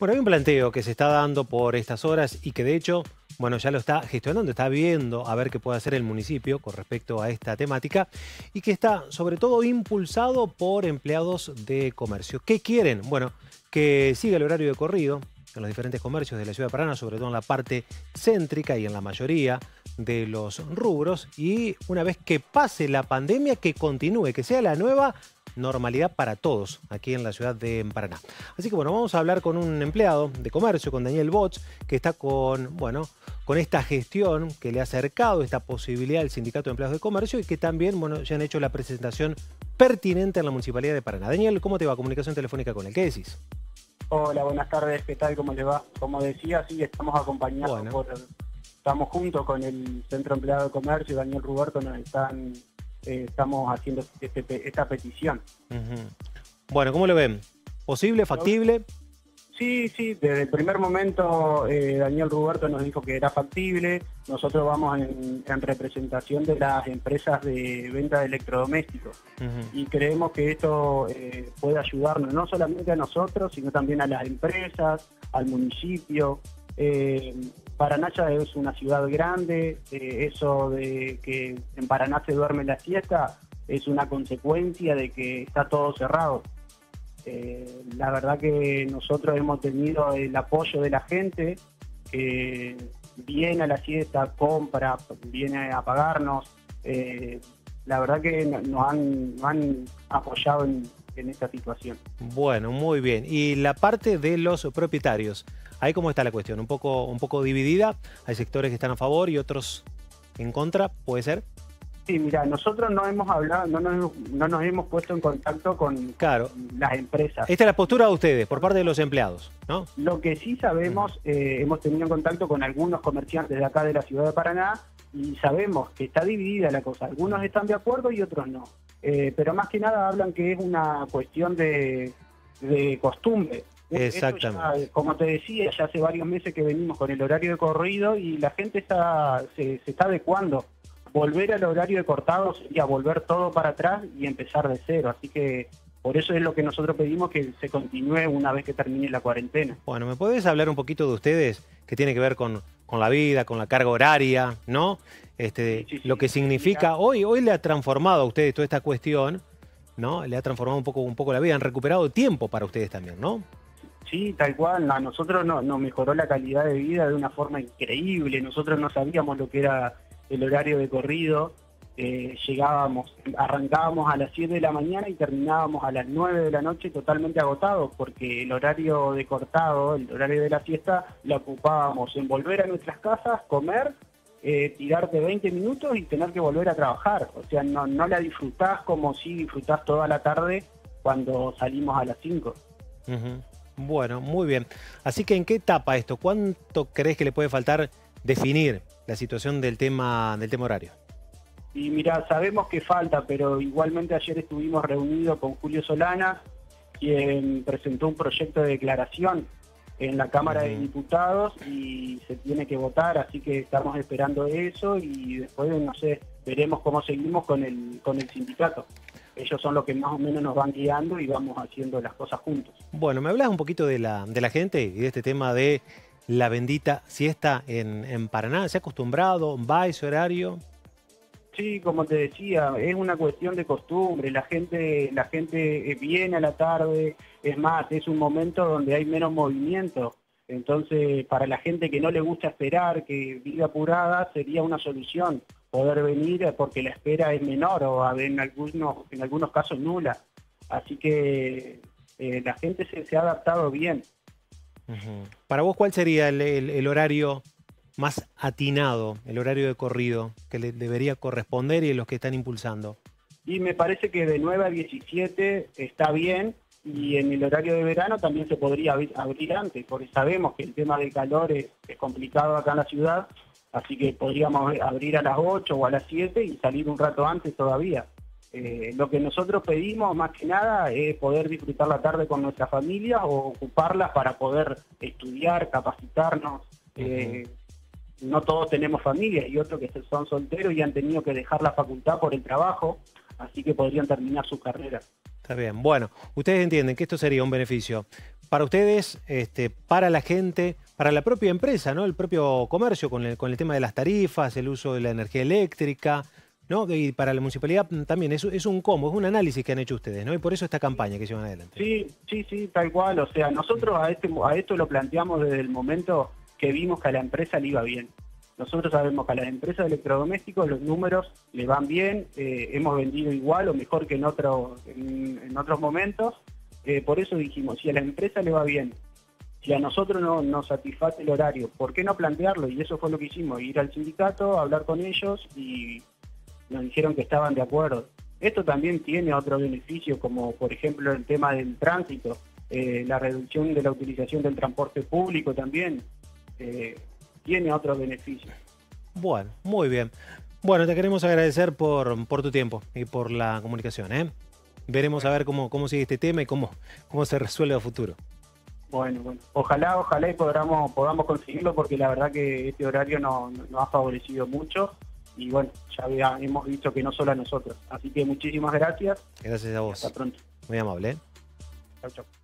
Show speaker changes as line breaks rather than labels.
Bueno, hay un planteo que se está dando por estas horas y que de hecho, bueno, ya lo está gestionando, está viendo a ver qué puede hacer el municipio con respecto a esta temática y que está sobre todo impulsado por empleados de comercio. ¿Qué quieren? Bueno, que siga el horario de corrido en los diferentes comercios de la ciudad de Paraná, sobre todo en la parte céntrica y en la mayoría de los rubros y una vez que pase la pandemia que continúe, que sea la nueva normalidad para todos aquí en la ciudad de Paraná. Así que bueno, vamos a hablar con un empleado de comercio, con Daniel Bots, que está con, bueno, con esta gestión que le ha acercado esta posibilidad al Sindicato de Empleados de Comercio y que también, bueno, ya han hecho la presentación pertinente en la Municipalidad de Paraná. Daniel, ¿cómo te va? Comunicación telefónica con él. ¿Qué decís?
Hola, buenas tardes. ¿Qué tal? ¿Cómo le va? Como decía, sí, estamos acompañados por... Estamos juntos con el Centro Empleado de Comercio, Daniel Ruberto, nos están eh, estamos haciendo este esta petición.
Bueno, ¿cómo lo ven? ¿Posible, factible?
Sí, sí, desde el primer momento eh, Daniel Ruberto nos dijo que era factible. Nosotros vamos en, representación de las empresas de venta de electrodomésticos y creemos que esto eh, puede ayudarnos no solamente a nosotros, sino también a las empresas, al municipio. Paraná es una ciudad grande, eh, eso de que en Paraná se duerme la siesta es una consecuencia de que está todo cerrado. Eh, la verdad que nosotros hemos tenido el apoyo de la gente, que viene a la siesta, compra, viene a pagarnos. Eh, la verdad que nos han, apoyado en esta situación.
Bueno, muy bien. Y la parte de los propietarios, Ahí cómo está la cuestión, un poco, un poco dividida. Hay sectores que están a favor y otros en contra, ¿puede ser?
Sí, mira, nosotros no hemos hablado, no nos, hemos puesto en contacto con, las empresas.
Esta es la postura de ustedes, por parte de los empleados, ¿no?
Lo que sí sabemos, eh, hemos tenido contacto con algunos comerciantes de acá de la ciudad de Paraná y sabemos que está dividida la cosa. Algunos están de acuerdo y otros no. Eh, pero más que nada hablan que es una cuestión de, de costumbre.
Exactamente.
como te decía, ya hace varios meses que venimos con el horario de corrido y la gente está se, está adecuando. Volver al horario de cortado sería volver todo para atrás y empezar de cero. Así que por eso es lo que nosotros pedimos que se continúe una vez que termine la cuarentena.
Bueno, ¿me podés hablar un poquito de ustedes que tiene que ver con, con la vida, con la carga horaria, ¿no? Este, lo que significa, hoy, hoy le ha transformado a ustedes toda esta cuestión, ¿no? Le ha transformado un poco, un poco la vida, han recuperado tiempo para ustedes también, ¿no?
Sí, tal cual. A nosotros nos mejoró la calidad de vida de una forma increíble. Nosotros no sabíamos lo que era el horario de corrido. Eh, llegábamos, arrancábamos a las 7 de la mañana y terminábamos a las 9 de la noche totalmente agotados, porque el horario de cortado, el horario de la fiesta, lo ocupábamos en volver a nuestras casas, comer, eh, tirarte 20 minutos y tener que volver a trabajar. O sea, no, no la disfrutás como si disfrutás toda la tarde cuando salimos a las 5.
Bueno, muy bien. Así que, ¿en qué etapa esto? ¿Cuánto crees que le puede faltar definir la situación del tema, del tema horario?
Y mira, sabemos que falta, pero igualmente ayer estuvimos reunidos con Julio Solana, quien presentó un proyecto de declaración en la Cámara de Diputados y se tiene que votar, así que estamos esperando eso y después, no sé, veremos cómo seguimos con el, con el sindicato ellos son los que más o menos nos van guiando y vamos haciendo las cosas juntos.
Bueno, me hablas un poquito de la, de la gente y de este tema de la bendita siesta en, en Paraná. ¿Se ha acostumbrado? ¿Va ese horario?
Sí, como te decía, es una cuestión de costumbre. La gente, la gente viene a la tarde, es más, es un momento donde hay menos movimiento. Entonces, para la gente que no le gusta esperar, que vive apurada, sería una solución poder venir porque la espera es menor o en algunos, en algunos casos nula. Así que eh, la gente se, ha adaptado bien.
Para vos, ¿cuál sería el, horario más atinado, el horario de corrido que le debería corresponder y los que están impulsando?
Y me parece que de 9 a 17 está bien y en el horario de verano también se podría abrir antes, porque sabemos que el tema del calor es, es complicado acá en la ciudad Así que podríamos abrir a las 8 o a las 7 y salir un rato antes todavía. Eh, lo que nosotros pedimos más que nada es poder disfrutar la tarde con nuestra familia o ocuparlas para poder estudiar, capacitarnos. Eh, no todos tenemos familia y otros que son solteros y han tenido que dejar la facultad por el trabajo, así que podrían terminar su carrera.
Está bien. Bueno, ustedes entienden que esto sería un beneficio para ustedes, este, para la gente, para la propia empresa, ¿no? El propio comercio con el, con el tema de las tarifas, el uso de la energía eléctrica, ¿no? Y para la municipalidad también es, es un combo, es un análisis que han hecho ustedes, ¿no? Y por eso esta campaña que llevan adelante.
Sí, sí, sí, tal cual. O sea, nosotros a, este, a esto lo planteamos desde el momento que vimos que a la empresa le iba bien. Nosotros sabemos que a las empresas de electrodomésticos los números le van bien, eh, hemos vendido igual o mejor que en, otro, en, otros momentos. Eh, por eso dijimos, si a la empresa le va bien, si a nosotros no nos satisface el horario, ¿por qué no plantearlo? Y eso fue lo que hicimos, ir al sindicato, hablar con ellos y nos dijeron que estaban de acuerdo. Esto también tiene otro beneficio, como por ejemplo el tema del tránsito, eh, la reducción de la utilización del transporte público también, eh, tiene otro beneficio.
Bueno, muy bien. Bueno, te queremos agradecer por, por tu tiempo y por la comunicación. ¿eh? Veremos a ver cómo, cómo sigue este tema y cómo, cómo se resuelve a futuro.
Bueno, bueno. Ojalá, ojalá y podamos, podamos conseguirlo porque la verdad que este horario nos ha favorecido mucho y bueno, ya hemos visto que no solo a nosotros. Así que muchísimas gracias.
Gracias a vos.
Hasta pronto.
Muy amable.
Chao, chao.